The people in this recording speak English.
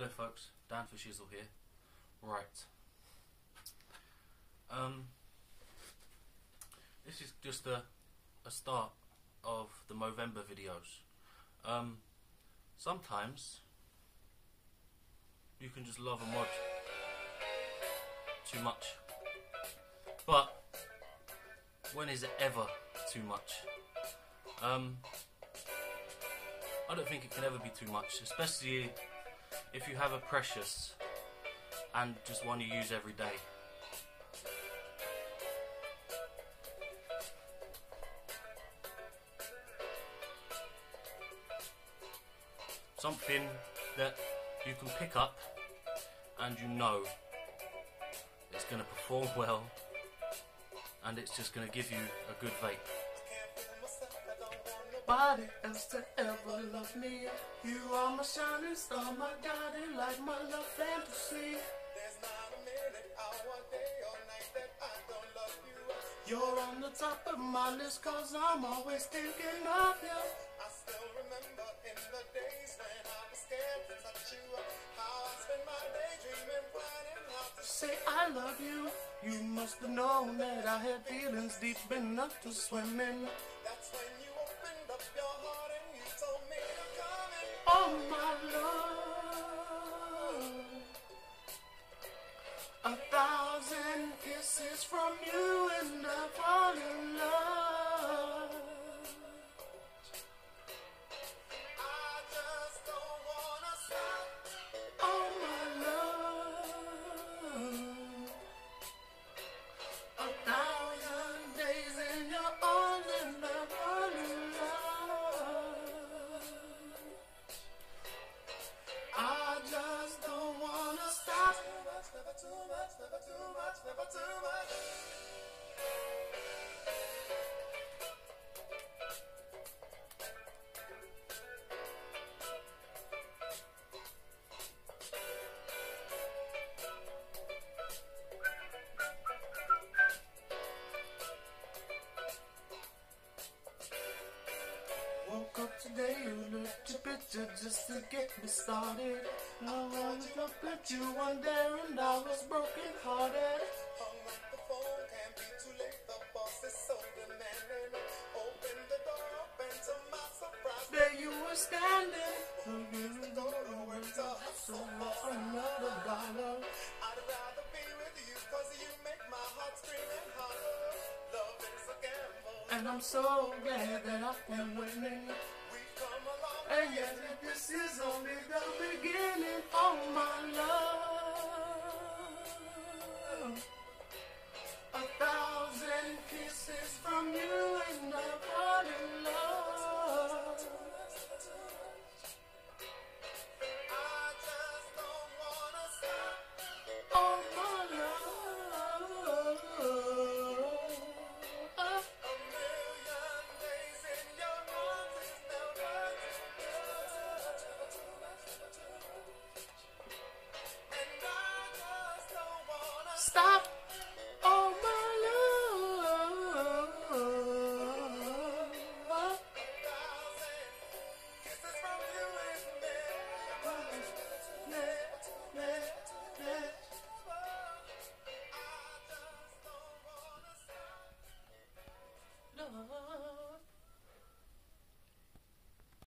Hello folks, Dan for Shizzle here. Right. Um this is just a a start of the Movember videos. Um sometimes you can just love a mod too much. But when is it ever too much? Um I don't think it can ever be too much, especially if you have a precious and just one you use every day. Something that you can pick up and you know it's going to perform well and it's just going to give you a good vape nobody else to ever love me. You are my shining star, my guiding light, my love fantasy. There's not a minute, hour, day or night that I don't love you. You're on the top of my list, cause I'm always thinking of you. I still remember in the days when I was scared to touch you. How I spent my day dreaming, planning how to say I love you. You must have known that I had feelings deep enough to swim in. That's when kisses from you and I fall in love. Your picture just to get me started. I wanted to look at you one day and I was broken hearted. Hung up the phone, can't be too late, the boss is so demanding. Open the door up and to my surprise, there you were standing. Against the to hustle for another dollar. I'd rather be with you cause you make my heart scream and holler. Love is a gamble. And I'm so glad that I've been winning. And yet this is only the beginning of my love.